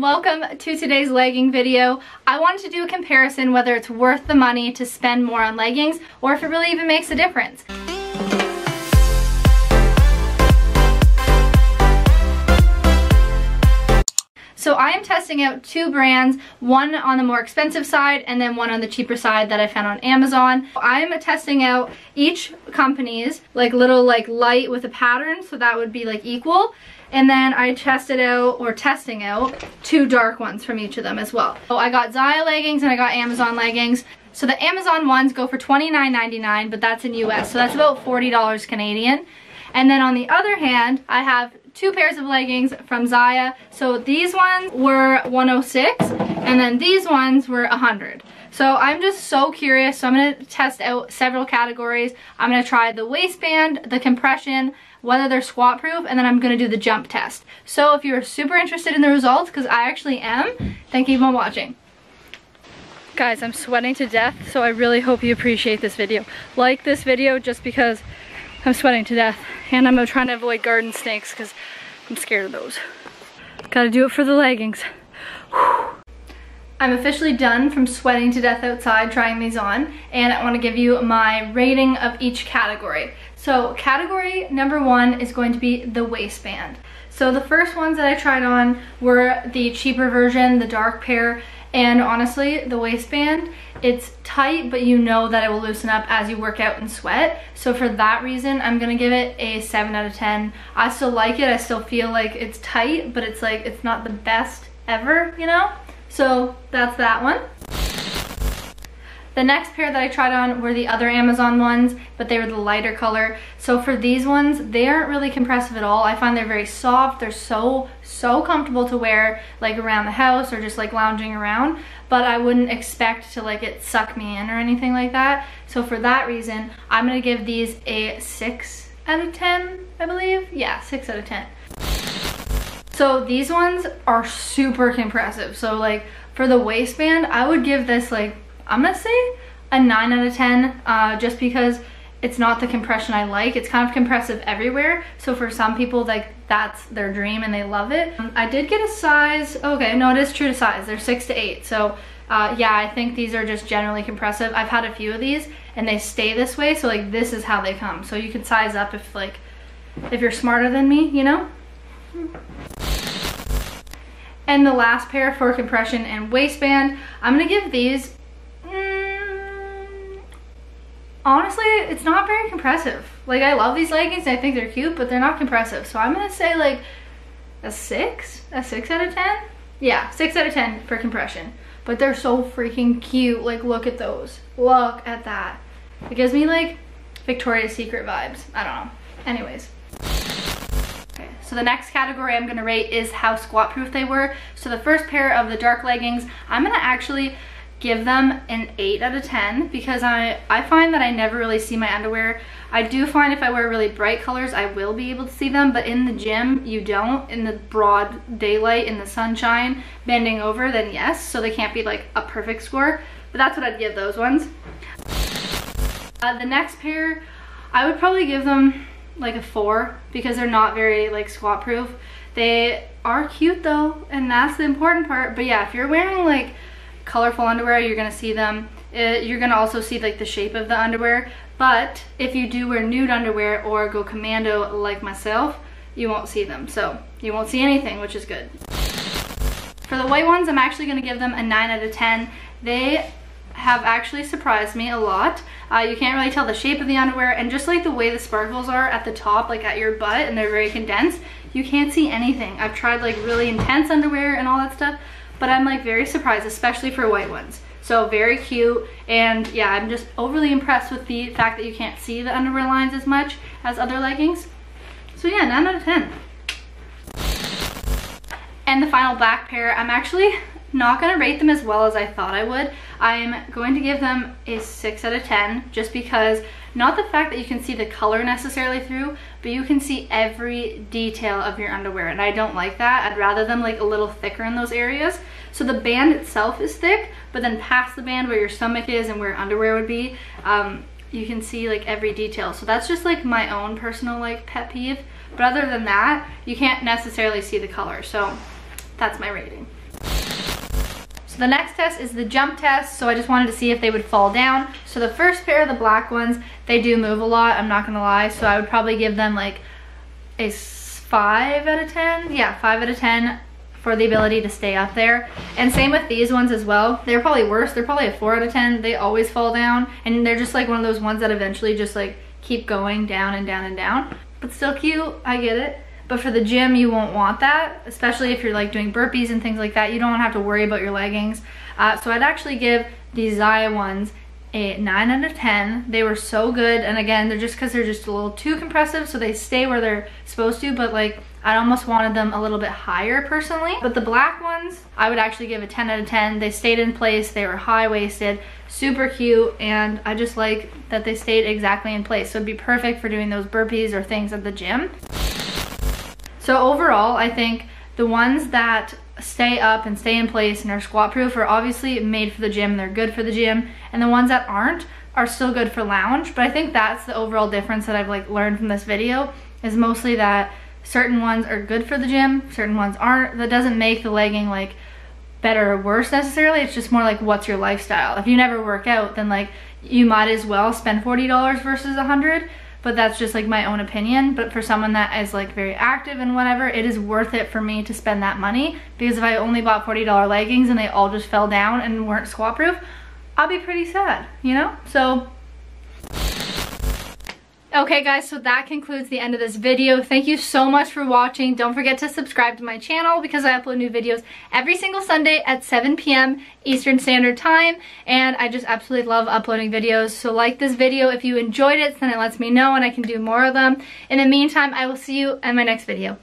welcome to today's legging video. I wanted to do a comparison whether it's worth the money to spend more on leggings or if it really even makes a difference. So I am testing out two brands, one on the more expensive side and then one on the cheaper side that I found on Amazon. I'm testing out each company's like little like light with a pattern, so that would be like equal. And then I tested out, or testing out, two dark ones from each of them as well. So I got Zyia leggings and I got Amazon leggings. So the Amazon ones go for $29.99, but that's in US, so that's about $40 Canadian. And then on the other hand, I have two pairs of leggings from Zyia. So these ones were 106 and then these ones were 100. So I'm just so curious. So I'm going to test out several categories. I'm going to try the waistband, the compression, whether they're squat proof, and then I'm to do the jump test. So if you're super interested in the results, because I actually am, then keep on watching. Guys, I'm sweating to death, so I really hope you appreciate this video. Like this video just because I'm sweating to death. And I'm trying to avoid garden snakes because I'm scared of those. Gotta do it for the leggings. I'm officially done from sweating to death outside trying these on and I want to give you my rating of each category. So category number one is going to be the waistband. So the first ones that I tried on were the cheaper version, the dark pair, and honestly, the waistband, it's tight, but you know that it will loosen up as you work out and sweat. So for that reason, I'm gonna give it a seven out of 10. I still like it, I still feel like it's tight, but it's like, it's not the best ever, you know? So that's that one. The next pair that I tried on were the other Amazon ones, but they were the lighter color. So for these ones, they aren't really compressive at all. I find they're very soft. They're so, so comfortable to wear like around the house or just like lounging around, but I wouldn't expect to like it suck me in or anything like that. So for that reason, I'm gonna give these a six out of 10, I believe. Yeah, six out of 10. So these ones are super compressive. So like for the waistband, I would give this like I'm gonna say a 9 out of 10 uh, just because it's not the compression I like. It's kind of compressive everywhere. So for some people, like that's their dream and they love it. Um, I did get a size, okay, no, it is true to size. They're six to eight. So uh, yeah, I think these are just generally compressive. I've had a few of these and they stay this way. So like this is how they come. So you can size up if like, if you're smarter than me, you know? And the last pair for compression and waistband, I'm gonna give these honestly, it's not very compressive. Like, I love these leggings. I think they're cute, but they're not compressive. So I'm to say, like, a 6? A 6 out of 10? Yeah, 6 out of 10 for compression. But they're so freaking cute. Like, look at those. Look at that. It gives me, like, Victoria's Secret vibes. I don't know. Anyways. Okay, so the next category I'm to rate is how squat proof they were. So the first pair of the dark leggings, I'm to actually give them an 8 out of 10 because I, I find that I never really see my underwear. I do find if I wear really bright colors, I will be able to see them, but in the gym, you don't. In the broad daylight, in the sunshine, bending over, then yes. So they can't be like a perfect score, but that's what I'd give those ones. Uh, the next pair, I would probably give them like a 4 because they're not very like squat proof. They are cute though, and that's the important part. But yeah, if you're wearing like colorful underwear, you're gonna see them. It, uh, you're gonna also see like the shape of the underwear. But if you do wear nude underwear or go commando like myself, you won't see them. So you won't see anything, which is good. For the white ones, I'm actually gonna give them a 9 out of 10. They have actually surprised me a lot. Uh, you can't really tell the shape of the underwear and just like the way the sparkles are at the top, like at your butt, and they're very condensed, you can't see anything. I've tried like really intense underwear and all that stuff, but I'm like very surprised, especially for white ones. So very cute, and yeah, I'm just overly impressed with the fact that you can't see the underwear lines as much as other leggings. So yeah, 9 out of 10. And the final black pair, I'm actually not gonna rate them as well as I thought I would. I'm going to give them a 6 out of 10 just because not the fact that you can see the color necessarily through, but you can see every detail of your underwear and I don't like that. I'd rather them like a little thicker in those areas. So the band itself is thick, but then past the band where your stomach is and where underwear would be, um, you can see like every detail. So that's just like my own personal like pet peeve. But other than that, you can't necessarily see the color. So that's my rating. So the next test is the jump test. So I just wanted to see if they would fall down. So the first pair, of the black ones, they do move a lot, I'm not gonna lie. So I would probably give them like a five out of 10. Yeah, five out of 10 for the ability to stay up there. And same with these ones as well. They're probably worse. They're probably a four out of 10. They always fall down. And they're just like one of those ones that eventually just like keep going down and down and down. But still cute, I get it. But for the gym, you won't want that, especially if you're like doing burpees and things like that. You don't have to worry about your leggings. Uh, so I'd actually give these Zyia ones a 9 out of 10. They were so good. And again, they're just because they're just a little too compressive, so they stay where they're supposed to. But like, I almost wanted them a little bit higher personally. But the black ones, I would actually give a 10 out of 10. They stayed in place. They were high-waisted, super cute. And I just like that they stayed exactly in place. So it'd be perfect for doing those burpees or things at the gym. So overall, I think the ones that stay up and stay in place and are squat proof are obviously made for the gym. They're good for the gym. And the ones that aren't are still good for lounge. But I think that's the overall difference that I've like learned from this video is mostly that certain ones are good for the gym, certain ones aren't. That doesn't make the legging like better or worse necessarily. It's just more like what's your lifestyle. If you never work out, then like you might as well spend $40 versus 100 but that's just like my own opinion. But for someone that is like very active and whatever, it is worth it for me to spend that money because if I only bought $40 leggings and they all just fell down and weren't squat proof, I'll be pretty sad, you know? So Okay guys, so that concludes the end of this video. Thank you so much for watching. Don't forget to subscribe to my channel because I upload new videos every single Sunday at 7 p.m. Eastern Standard Time. And I just absolutely love uploading videos. So like this video if you enjoyed it, then it lets me know and I can do more of them. In the meantime, I will see you in my next video.